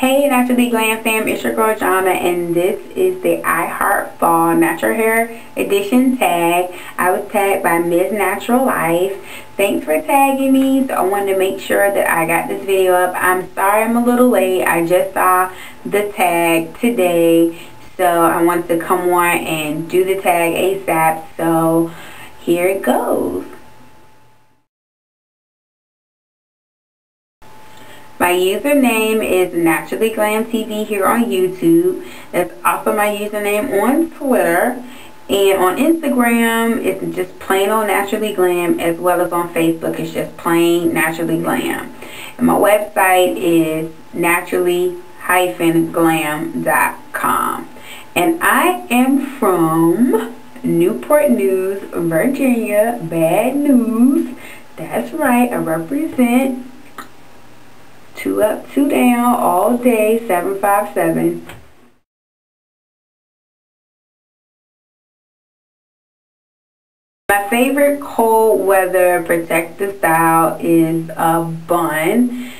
Hey Naturally Glam fam, it's your girl Jonna and this is the I Heart Fall Natural Hair Edition tag. I was tagged by Mz Natural Life. Thanks for tagging me. So I wanted to make sure that I got this video up. I'm sorry I'm a little late. I just saw the tag today. So I wanted to come on and do the tag ASAP. So here it goes. My username is Naturally Glam TV here on YouTube. That's also my username on Twitter. And on Instagram, it's just plain old Naturally Glam as well as on Facebook, it's just plain Naturally Glam. And my website is naturally-glam.com. And I am from Newport News, Virginia. Bad news. That's right, I represent two up, two down, all day, 757. My favorite cold weather protective style is a bun,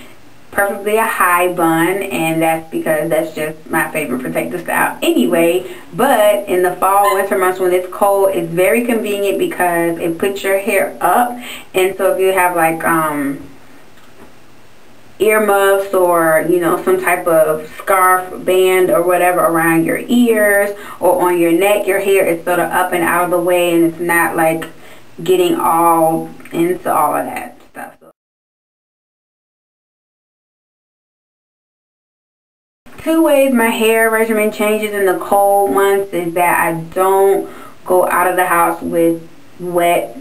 preferably a high bun, and that's because that's just my favorite protective style anyway. But in the fall, winter months when it's cold, it's very convenient because it puts your hair up, and so if you have like um earmuffs or you know some type of scarf band or whatever around your ears or on your neck. Your hair is sort of up and out of the way and it's not like getting all into all of that stuff. Two ways my hair regimen changes in the cold months is that I don't go out of the house with wet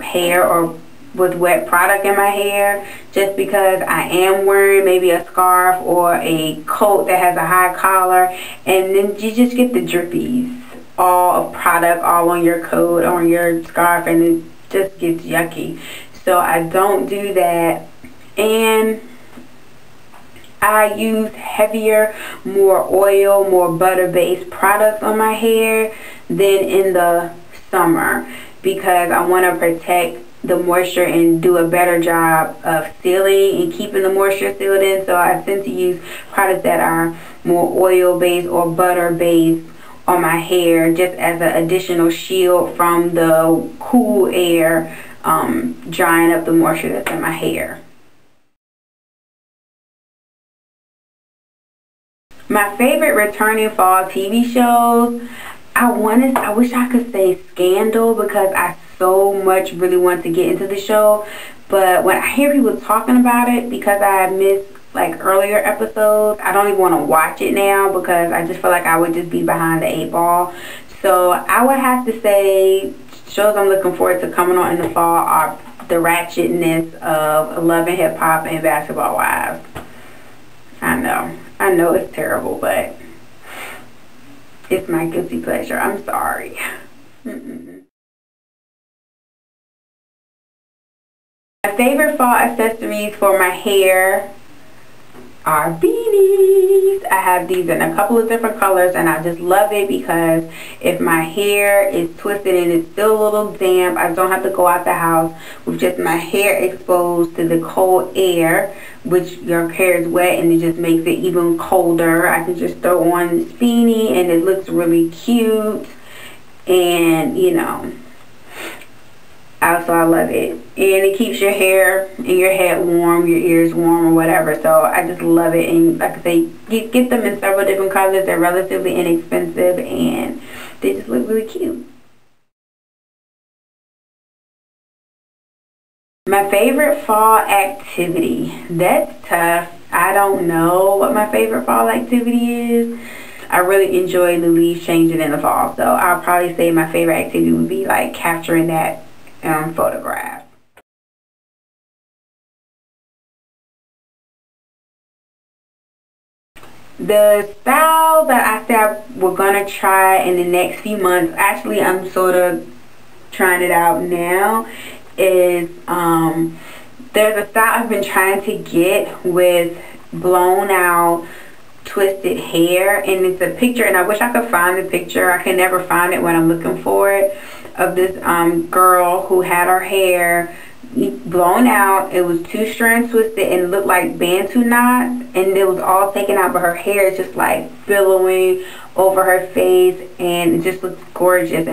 hair or with wet product in my hair just because I am wearing maybe a scarf or a coat that has a high collar. And then you just get the drippies all of product all on your coat on your scarf and it just gets yucky. So I don't do that. And I use heavier, more oil, more butter-based products on my hair than in the summer because I want to protect the moisture and do a better job of sealing and keeping the moisture sealed in. So I tend to use products that are more oil based or butter based on my hair just as an additional shield from the cool air um, drying up the moisture that's in my hair. My favorite returning fall TV shows, I wanted, I wish I could say Scandal because I so much really want to get into the show. But when I hear people talking about it, because I missed like earlier episodes, I don't even want to watch it now because I just feel like I would just be behind the eight ball. So I would have to say shows I'm looking forward to coming on in the fall are the ratchetness of Love and Hip Hop and Basketball Wives. I know. I know it's terrible, but it's my guilty pleasure. I'm sorry. Mm -mm. My favorite fall accessories for my hair are beanies. I have these in a couple of different colors and I just love it because if my hair is twisted and it's still a little damp, I don't have to go out the house with just my hair exposed to the cold air, which your hair is wet and it just makes it even colder. I can just throw on this beanie and it looks really cute and you know also I love it. And it keeps your hair and your head warm your ears warm or whatever. So I just love it. And like I say get, get them in several different colors. They're relatively inexpensive and they just look really cute. My favorite fall activity. That's tough. I don't know what my favorite fall activity is. I really enjoy the leaves changing in the fall. So I'll probably say my favorite activity would be like capturing that um, photograph. The style that I said we're going to try in the next few months, actually I'm sort of trying it out now, is um, there's a style I've been trying to get with blown out twisted hair and it's a picture and I wish I could find the picture I can never find it when I'm looking for it of this um, girl who had her hair blown out. It was two strands twisted and looked like bantu knots. And it was all taken out, but her hair is just like billowing over her face. And it just looks gorgeous.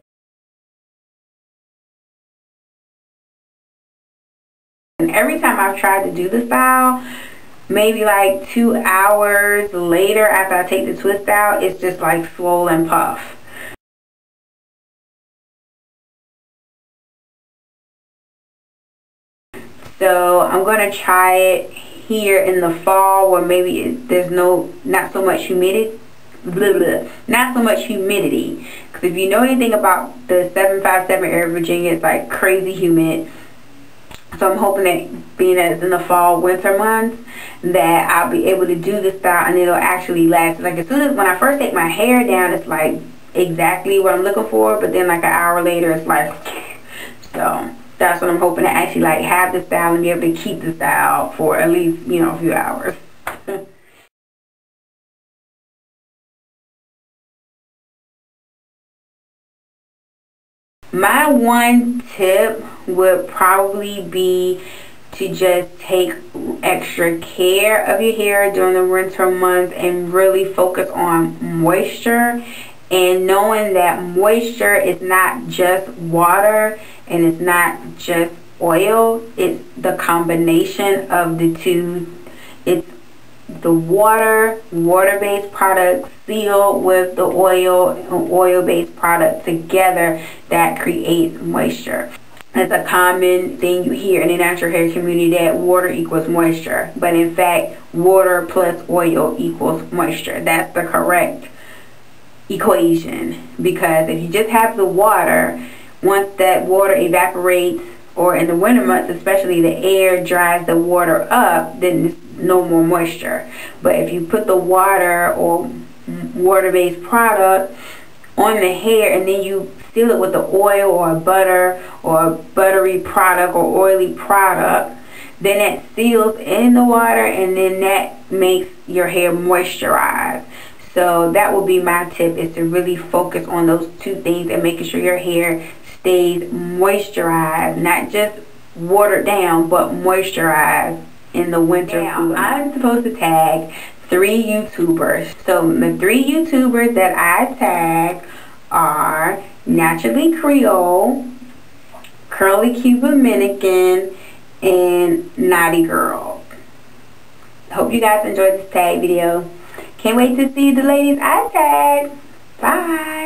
And every time I've tried to do the style, maybe like two hours later after I take the twist out, it's just like swollen puff. So I'm going to try it here in the fall where maybe there's no, not so much humidity. Blah, blah, not so much humidity. Because if you know anything about the 757 Air Virginia, it's like crazy humid. So I'm hoping that being that it's in the fall, winter months, that I'll be able to do this style and it'll actually last. Like as soon as when I first take my hair down, it's like exactly what I'm looking for. But then like an hour later, it's like, so that's what I'm hoping to actually like have the style and be able to keep the style for at least, you know, a few hours. My one tip would probably be to just take extra care of your hair during the winter months and really focus on moisture and knowing that moisture is not just water and it's not just oil. It's the combination of the two it's the water water-based product sealed with the oil oil-based product together that creates moisture. It's a common thing you hear in the natural hair community that water equals moisture but in fact water plus oil equals moisture. That's the correct equation because if you just have the water, once that water evaporates or in the winter months especially the air dries the water up then no more moisture. But if you put the water or water-based product on the hair and then you seal it with the oil or butter or buttery product or oily product then that seals in the water and then that makes your hair moisturize so that will be my tip is to really focus on those two things and making sure your hair stays moisturized, not just watered down, but moisturized in the winter. Now, I'm supposed to tag three YouTubers. So the three YouTubers that I tag are Naturally Creole, Curly Cubaminican, and Knotty Girl. Hope you guys enjoyed this tag video. Can't wait to see the ladies I tag. Bye.